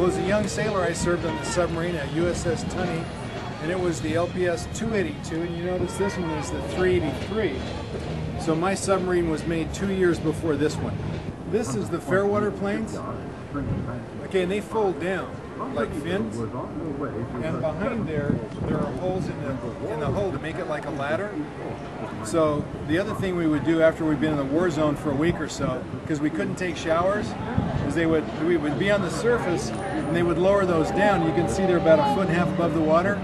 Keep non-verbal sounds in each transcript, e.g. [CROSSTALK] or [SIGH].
Well, as a young sailor, I served on the submarine at USS Tunny, and it was the LPS 282, and you notice this one is the 383. So my submarine was made two years before this one. This is the Fairwater planes. Okay, and they fold down like fins. And behind there, there are holes in the in the hull to make it like a ladder. So the other thing we would do after we'd been in the war zone for a week or so, because we couldn't take showers, is they would we would be on the surface and they would lower those down. You can see they're about a foot and a half above the water.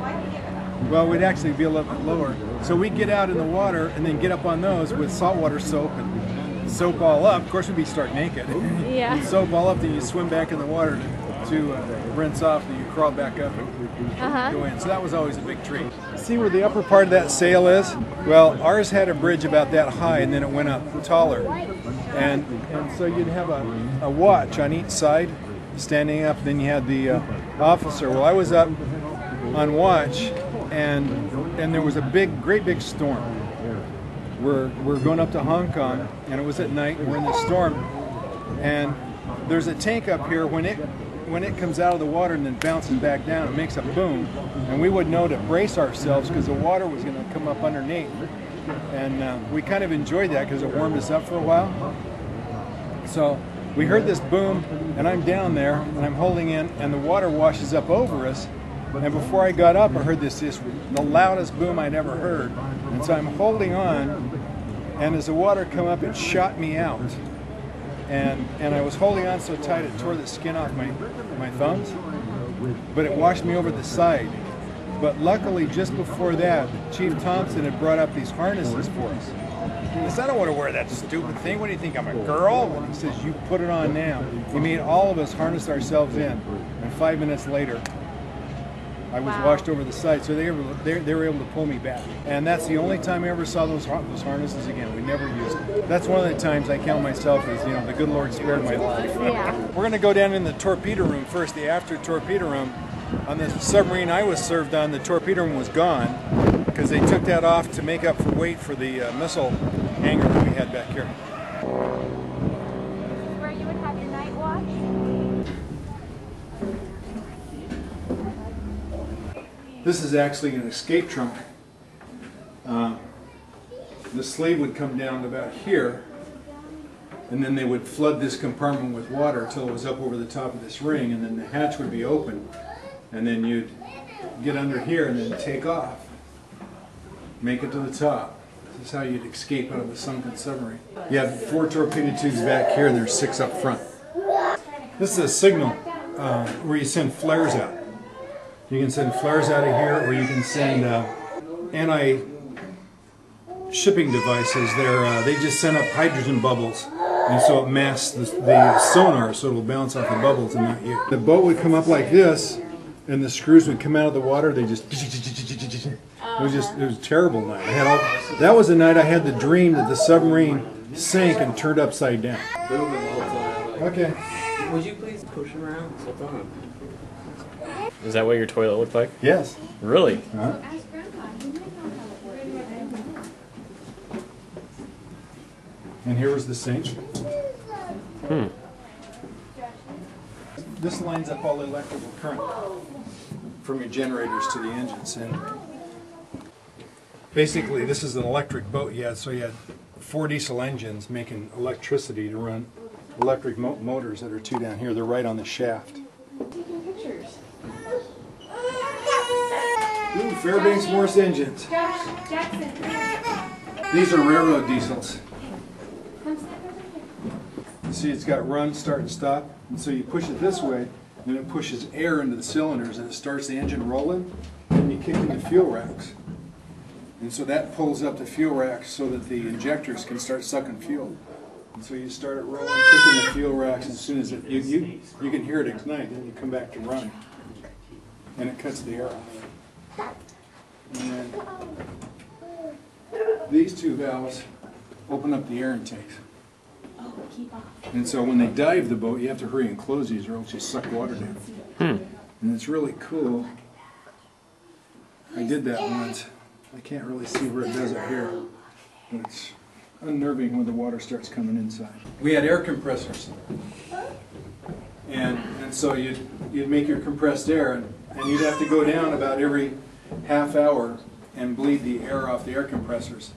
Well, we'd actually be a little bit lower. So we'd get out in the water and then get up on those with saltwater soap and soap all up. Of course, we'd be stark naked. Yeah. [LAUGHS] Soap all up, then you swim back in the water to, to uh, rinse off, and you crawl back up and Uh-huh. go in. So that was always a big treat. See where the upper part of that sail is? Well, ours had a bridge about that high, and then it went up taller. And and so you'd have a, a watch on each side, standing up. Then you had the uh, officer. Well, I was up on watch, and and there was a big, great big storm. We're we're going up to Hong Kong, and it was at night. We're in the storm, and there's a tank up here. When it when it comes out of the water and then bounces back down, it makes a boom, and we would know to brace ourselves because the water was going to come up underneath, and uh, we kind of enjoyed that because it warmed us up for a while. So we heard this boom, and I'm down there, and I'm holding in, and the water washes up over us. And before I got up, I heard this, this the loudest boom I'd ever heard. And so I'm holding on, and as the water come up, it shot me out. And and I was holding on so tight it tore the skin off my my thumbs, but it washed me over the side. But luckily, just before that, Chief Thompson had brought up these harnesses for us. He said, I don't want to wear that stupid thing. What do you think? I'm a girl? And he says, You put it on now. He made all of us harness ourselves in. And five minutes later, I was Wow. washed over the side. So they were, they, they were able to pull me back. And that's the only time I ever saw those, those harnesses again. We never used them. That's one of the times I count myself as, you know, the good Lord spared my life. Yeah. We're going to go down in the torpedo room first, the after torpedo room. On the submarine I was served on, the torpedo room was gone because they took that off to make up for weight for the uh, missile hangar that we had back here. Where you would have your night watch? This is actually an escape trunk. Uh, the sleeve would come down to about here, and then they would flood this compartment with water until it was up over the top of this ring, and then the hatch would be open, and then you'd get under here and then take off, make it to the top. This is how you'd escape out of a sunken submarine. You have four torpedo tubes back here, and there's six up front. This is a signal uh, where you send flares out. You can send flares out of here, or you can send uh, anti shipping devices. They're uh, they just send up hydrogen bubbles, and so it masks the, the sonar, so it'll bounce off the bubbles and not you. The boat would come up like this, and the screws would come out of the water. They just it was just it was a terrible night. I had all that was the night I had the dream that the submarine sank and turned upside down. Booming the whole time. Like, Okay. Would you please push him around? Is that what your toilet looked like? Yes. Really? Uh-huh. And here was the sink. Hmm. This lines up all the electrical current from your generators to the engines. And basically, this is an electric boat. Yeah, so you had four diesel engines making electricity to run electric mo- motors that are two down here. They're right on the shaft. Taking Ooh, Fairbanks Morse engines. Josh Jackson. These are railroad diesels. See, it's got run, start, and stop. And so you push it this way, and then it pushes air into the cylinders and it starts the engine rolling. And you kick in the fuel racks. And so that pulls up the fuel racks so that the injectors can start sucking fuel. And so you start it rolling, kicking the fuel racks, as soon as it, you, you, you can hear it ignite, then you come back to run. And it cuts the air off. And then these two valves open up the air intakes. And so when they dive the boat, you have to hurry and close these or else you suck water down. Hmm. And it's really cool. I did that once. I can't really see where it does it here. But it's unnerving when the water starts coming inside. We had air compressors. And, and so you'd, you'd make your compressed air, and, and you'd have to go down about every half hour and bleed the air off the air compressors.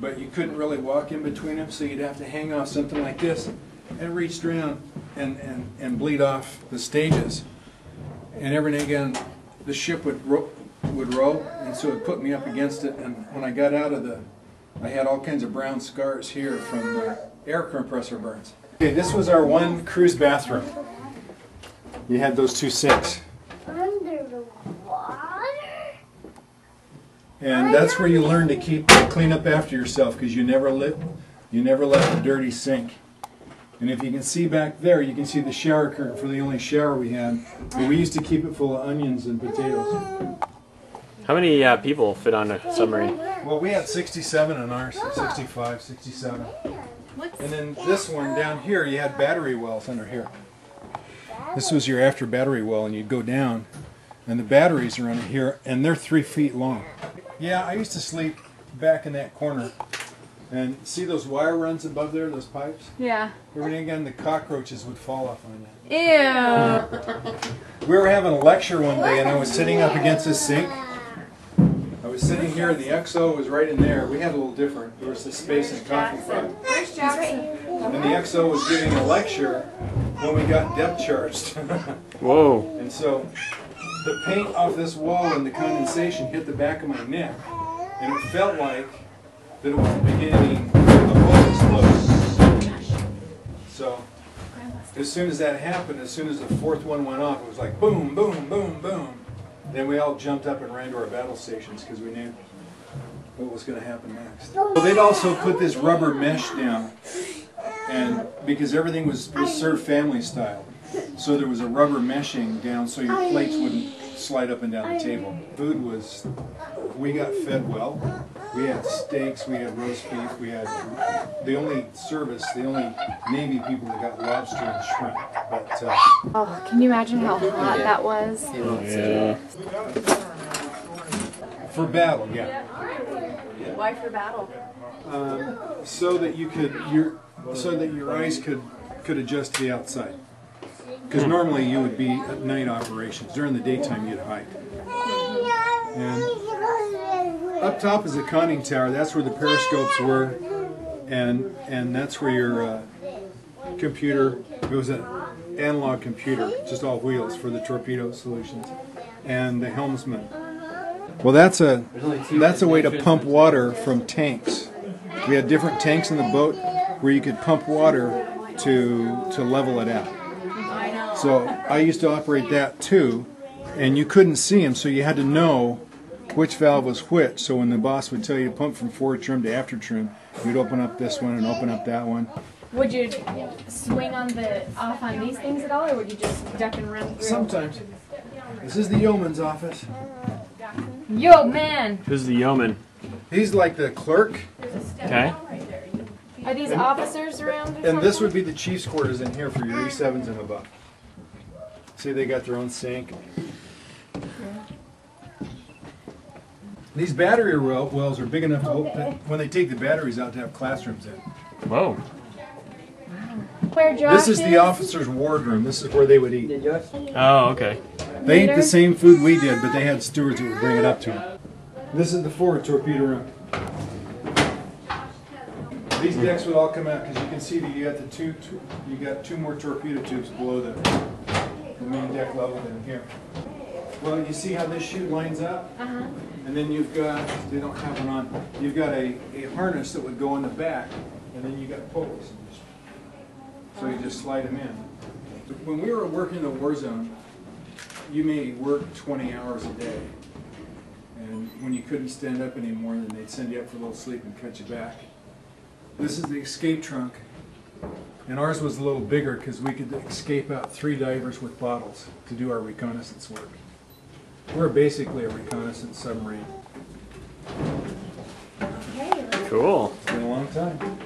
But you couldn't really walk in between them, so you'd have to hang off something like this and reach down and, and, and bleed off the stages. And every now and again, the ship would would row, and so it put me up against it. And when I got out of the, I had all kinds of brown scars here from the air compressor burns. Okay, this was our one crew's bathroom. You had those two sinks, Under the water? and that's where you learn to keep clean up after yourself because you never let you never let the dirty sink. And if you can see back there, you can see the shower curtain for the only shower we had. But we used to keep it full of onions and potatoes. How many uh, people fit on a submarine? Well, we had 67 on ours, 65, 67. And then this one down here, you had battery wells under here. This was your after battery well, and you'd go down, and the batteries are under here, and they're three feet long. Yeah, I used to sleep back in that corner. And see those wire runs above there, those pipes? Yeah. Every now and again, the cockroaches would fall off on that. Ew. We were having a lecture one day, and I was sitting up against this sink. I was sitting here, and the XO was right in there. We had a little different. There was the space and coffee pot. Where's Jackson? And the XO was giving a lecture when we got depth charged. [LAUGHS] Whoa. and so the paint off this wall and the condensation hit the back of my neck. And it felt like that it was the beginning of the whole explosion. So as soon as that happened, as soon as the fourth one went off, it was like boom, boom, boom, boom. Then we all jumped up and ran to our battle stations because we knew what was going to happen next. Oh, well, they'd also put this rubber mesh down, and because everything was, was served family style, so there was a rubber meshing down so your plates wouldn't slide up and down the table. Food was, we got fed well. We had steaks, we had roast beef, we had the only service, the only Navy people that got lobster and shrimp. But uh, Oh, can you imagine how hot that was? Yeah. for battle, yeah. Why for battle? um, so that you could your so that your eyes could could adjust to the outside. Because normally you would be at night operations. During the daytime you'd hide. And up top is the conning tower. That's where the periscopes were, and and that's where your uh, computer. It was an analog computer, just all wheels for the torpedo solutions, and the helmsman. Well, that's a that's a way to pump water from tanks. We had different tanks in the boat where you could pump water to to level it out. So I used to operate that too, and you couldn't see them, so you had to know which valve was which. So when the boss would tell you to pump from forward trim to after trim, you'd open up this one and open up that one. Would you swing on the off on these things at all, or would you just duck and run through? Sometimes. This is the yeoman's office. Yo, man, Who's the yeoman? He's like the clerk, Okay. are these officers around? Or and this would be the chief's quarters in here for your E7s and above. See, they got their own sink. These battery wells are big enough to hold, when they take the batteries out to have classrooms in. Whoa. Where Josh This is the officer's wardroom. This is where they would eat. Oh, okay. They ate the same food we did, but they had stewards who would bring it up to them. This is the forward torpedo room. These decks would all come out because you can see that you got the two, two, you got two more torpedo tubes below the, the main deck level than here. Well, you see how this chute lines up? Uh-huh. And then you've got, they don't have one on, you've got a, a harness that would go in the back, and then you got pulleys. So you just slide them in. When we were working in the war zone, you may work 20 hours a day. And when you couldn't stand up anymore, then they'd send you up for a little sleep and cut you back. This is the escape trunk. And ours was a little bigger because we could escape out three divers with bottles to do our reconnaissance work. We're basically a reconnaissance submarine. Cool. It's been a long time.